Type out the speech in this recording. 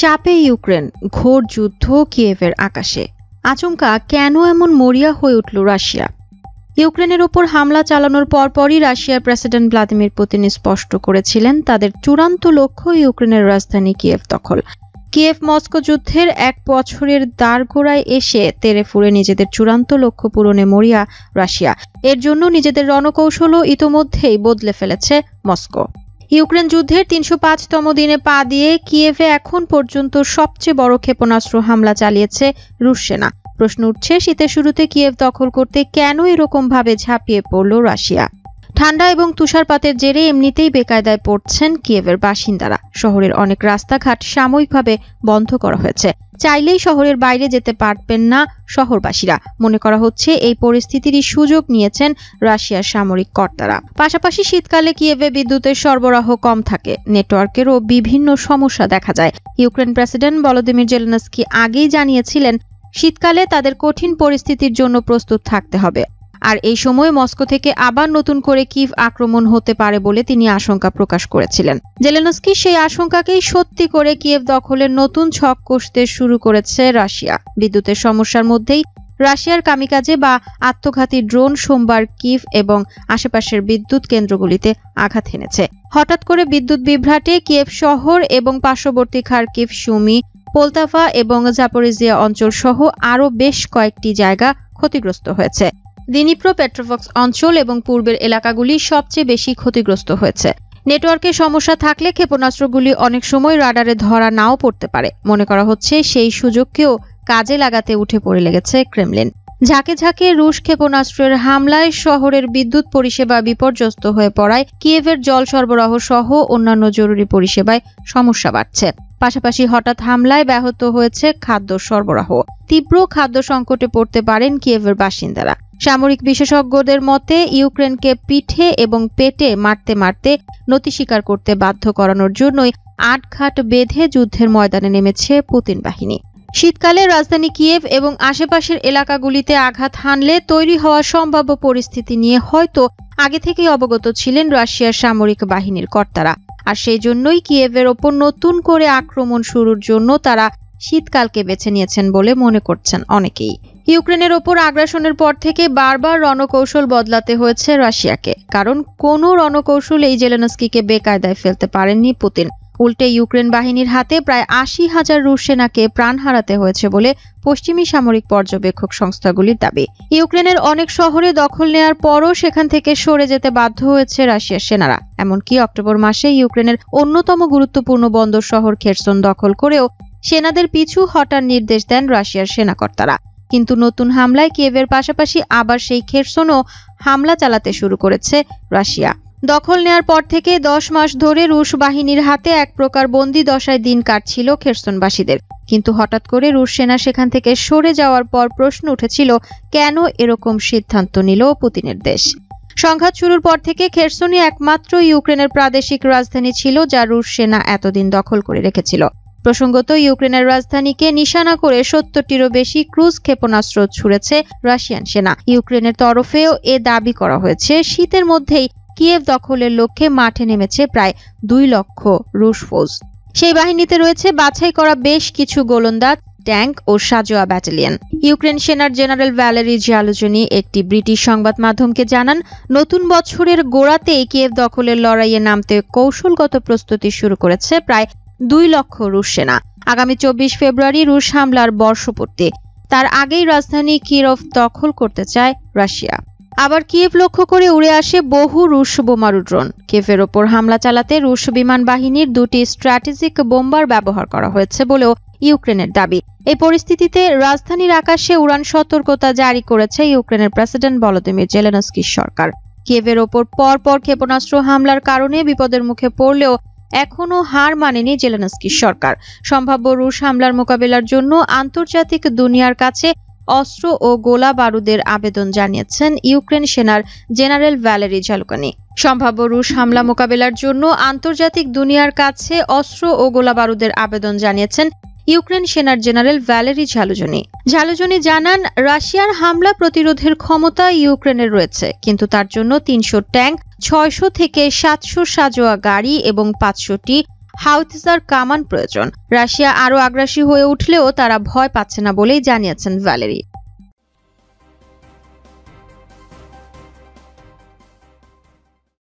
চাপে ইউক্রেন ঘোর যুদ্ধ কিয়েভের আকাশে। আচমকা, কেন এমন মরিয়া হয়ে উঠল রাশিয়া? ইউক্রেনের ওপর হামলা চালানোর পরপরই রাশিয়ার প্রেসিডেন্ট ভ্লাদিমির পুতিন স্পষ্ট করেছিলেন তাদের চূড়ান্ত লক্ষ্য ইউক্রেনের রাজধানী কিয়েভ দখল। কিয়েভ মস্কো যুদ্ধের এক বছরের দাঁড়গোড়ায় এসে তেরে ফুরে নিজেদের চূড়ান্ত লক্ষ্য পূরণে মরিয়া রাশিয়া। এর জন্য নিজেদের রণকৌশলও ইতোমধ্যেই বদলে ফেলেছে মস্কো। ইউক্রেন যুদ্ধের তিনশো তম দিনে পা দিয়ে কিয়েভে এখন পর্যন্ত সবচেয়ে বড় ক্ষেপণাস্ত্র হামলা চালিয়েছে রুশ সেনা। প্রশ্ন উঠছে, শীতের শুরুতে কিয়েভ দখল করতে কেন এরকম ভাবে ঝাঁপিয়ে পড়ল রাশিয়া? ঠান্ডা এবং তুষারপাতের জেরে এমনিতেই বেকায়দায় পড়ছেন কিয়েভের বাসিন্দারা। শহরের অনেক রাস্তাঘাট সাময়িকভাবে বন্ধ করা হয়েছে। চাইলেই শহরের বাইরে যেতে পারবেন না শহরবাসীরা। মনে করা হচ্ছে এই পরিস্থিতিরই সুযোগ নিয়েছেন রাশিয়ার সামরিক কর্তারা। পাশাপাশি শীতকালে কিয়েভে বিদ্যুতের সরবরাহ কম থাকে। নেটওয়ার্কেরও বিভিন্ন সমস্যা দেখা যায়। ইউক্রেন প্রেসিডেন্ট ভলোদিমির জেলেনস্কি আগেই জানিয়েছিলেন, শীতকালে তাদের কঠিন পরিস্থিতির জন্য প্রস্তুত থাকতে হবে। আর এই সময় মস্কো থেকে আবার নতুন করে কিভ আক্রমণ হতে পারে বলে তিনি আশঙ্কা প্রকাশ করেছিলেন। জেলেনস্কি সেই আশঙ্কাকেই সত্যি করে কিয়েভ দখলের নতুন ছক কষতে শুরু করেছে রাশিয়া। বিদ্যুতের সমস্যার মধ্যেই রাশিয়ার কামিকাজে বা আত্মঘাতী ড্রোন সোমবার কিভ এবং আশেপাশের বিদ্যুৎ কেন্দ্রগুলিতে আঘাত হেনেছে। হঠাৎ করে বিদ্যুৎ বিভ্রাটে কিয়েভ শহর এবং পার্শ্ববর্তী খার্কিভ, সুমি পোলতাফা এবং জাপরিজিয়া অঞ্চল সহ আরও বেশ কয়েকটি জায়গা ক্ষতিগ্রস্ত হয়েছে। দিনিপ্রো পেট্রোফক্স অঞ্চল এবং পূর্বের এলাকাগুলি সবচেয়ে বেশি ক্ষতিগ্রস্ত হয়েছে। নেটওয়ার্কের সমস্যা থাকলে ক্ষেপণাস্ত্রগুলি অনেক সময় রাডারে ধরা নাও পড়তে পারে। মনে করা হচ্ছে সেই সুযোগকেও কাজে লাগাতে উঠে পড়ে লেগেছে ক্রেমলিন। ঝাঁকে ঝাঁকে রুশ ক্ষেপণাস্ত্রের হামলায় শহরের বিদ্যুৎ পরিষেবা বিপর্যস্ত হয়ে পড়ায় কিয়েভের জল সরবরাহ সহ অন্যান্য জরুরি পরিষেবায় সমস্যা বাড়ছে। পাশাপাশি হঠাৎ হামলায় ব্যাহত হয়েছে খাদ্য সরবরাহ। তীব্র খাদ্য সংকটে পড়তে পারেন কিয়েভের বাসিন্দারা। সামরিক বিশেষজ্ঞদের মতে, ইউক্রেনকে পিঠে এবং পেটে মারতে মারতে নতি স্বীকার করতে বাধ্য করানোর জন্যই আটঘাট বেঁধে যুদ্ধের ময়দানে নেমেছে পুতিন বাহিনী। শীতকালে রাজধানী কিয়েভ এবং আশেপাশের এলাকাগুলিতে আঘাত হানলে তৈরি হওয়া সম্ভাব্য পরিস্থিতি নিয়ে হয়তো আগে থেকেই অবগত ছিলেন রাশিয়ার সামরিক বাহিনীর কর্তারা। আর সেই জন্যই কিয়েভের ওপর নতুন করে আক্রমণ শুরুর জন্য তারা শীতকালকে বেছে নিয়েছেন বলে মনে করছেন অনেকেই। ইউক্রেনের ওপর আগ্রাসনের পর থেকে বারবার রণকৌশল বদলাতে হয়েছে রাশিয়াকে। কারণ কোনো রণকৌশল এই জেলেনস্কিকে বেকায়দায় ফেলতে পারেননি পুতিন। উল্টে ইউক্রেন বাহিনীর হাতে প্রায় আশি হাজার রুশ সেনাকে প্রাণ হারাতে হয়েছে বলে পশ্চিমী সামরিক পর্যবেক্ষক সংস্থাগুলির দাবি। ইউক্রেনের অনেক শহরে দখল নেয়ার পরও সেখান থেকে সরে যেতে বাধ্য হয়েছে রাশিয়ার সেনারা। এমনকি অক্টোবর মাসে ইউক্রেনের অন্যতম গুরুত্বপূর্ণ বন্দর শহর খেরসন দখল করেও সেনাদের পিছু হটার নির্দেশ দেন রাশিয়ার সেনাকর্তারা। কিন্তু নতুন হামলায় কিয়েভের পাশাপাশি আবার সেই খেরসনও হামলা চালাতে শুরু করেছে রাশিয়া। দখল নেয়ার পর থেকে দশ মাস ধরে রুশ বাহিনীর হাতে এক প্রকার বন্দি দশায় দিন কাটছিল খেরসনবাসীদের। কিন্তু হঠাৎ করে রুশ সেনা সেখান থেকে সরে যাওয়ার পর প্রশ্ন উঠেছিল, কেন এরকম সিদ্ধান্ত নিল পুতিনের দেশ? সংঘাত শুরুর পর থেকে খেরসনই একমাত্র ইউক্রেনের প্রাদেশিক রাজধানী ছিল যা রুশ সেনা এতদিন দখল করে রেখেছিল। প্রসঙ্গত, ইউক্রেনের রাজধানীকে নিশানা করে সত্তরটিরও বেশি ক্রুজ ক্ষেপণাস্ত্র ছুড়েছে রাশিয়ান সেনা। ইউক্রেনের তরফেও এ দাবি করা হয়েছে। শীতের মধ্যেই কিয়েভ দখলের লক্ষ্যে মাঠে নেমেছে প্রায় দুই লক্ষ রুশ ফৌজ। সেই বাহিনীতে রয়েছে বাছাই করা বেশ কিছু গোলন্দাজ, ট্যাঙ্ক ও সাজোয়া ব্যাটালিয়ন। ইউক্রেন সেনার জেনারেল ভ্যালেরি জিয়ালোজনি একটি ব্রিটিশ সংবাদ মাধ্যমকে জানান, নতুন বছরের গোড়াতে কিয়েভ দখলের লড়াইয়ে নামতে কৌশলগত প্রস্তুতি শুরু করেছে প্রায় দুই লক্ষ রুশ সেনা। আগামী চব্বিশ ফেব্রুয়ারি রুশ হামলার বর্ষপূর্তি। তার আগেই রাজধানী কিরফ দখল করতে চায় রাশিয়া। আবার কিয়েভ লক্ষ্য করে উড়ে আসে বহু রুশ বোমারু ড্রোন। কিয়েভের ওপর হামলা চালাতে রুশ বিমান বাহিনীর দুটি স্ট্র্যাটেজিক বোম্বার ব্যবহার করা হয়েছে বলেও ইউক্রেনের দাবি। এই পরিস্থিতিতে রাজধানীর আকাশে উড়ান সতর্কতা জারি করেছে ইউক্রেনের প্রেসিডেন্ট ভলোদিমির জেলেনস্কির সরকার। কিয়েভের ওপর পর পর ক্ষেপণাস্ত্র হামলার কারণে বিপদের মুখে পড়লেও এখনও হার মানেনি জেলানস্কির সরকার। সম্ভাব্য রুশ হামলার মোকাবেলার জন্য আন্তর্জাতিক দুনিয়ার কাছে অস্ত্র ও গোলা বারুদের আবেদন জানিয়েছেন ইউক্রেন সেনার জেনারেল ভ্যালেরি ঝালকানি। সম্ভাব্য রুশ হামলা মোকাবেলার জন্য আন্তর্জাতিক দুনিয়ার কাছে অস্ত্র ও গোলা বারুদের আবেদন জানিয়েছেন ইউক্রেন সেনার জেনারেল ভ্যালেরি ঝালুজনি। ঝালুজনি জানান, রাশিয়ার হামলা প্রতিরোধের ক্ষমতা ইউক্রেনের রয়েছে, কিন্তু তার জন্য তিনশো ট্যাঙ্ক, ছয়শো থেকে সাতশো সাজোয়া গাড়ি এবং পাঁচশোটি হাউথজার কামান প্রয়োজন। রাশিয়া আরও আগ্রাসী হয়ে উঠলেও তারা ভয় পাচ্ছে না বলেই জানিয়েছেন ভ্যালেরি।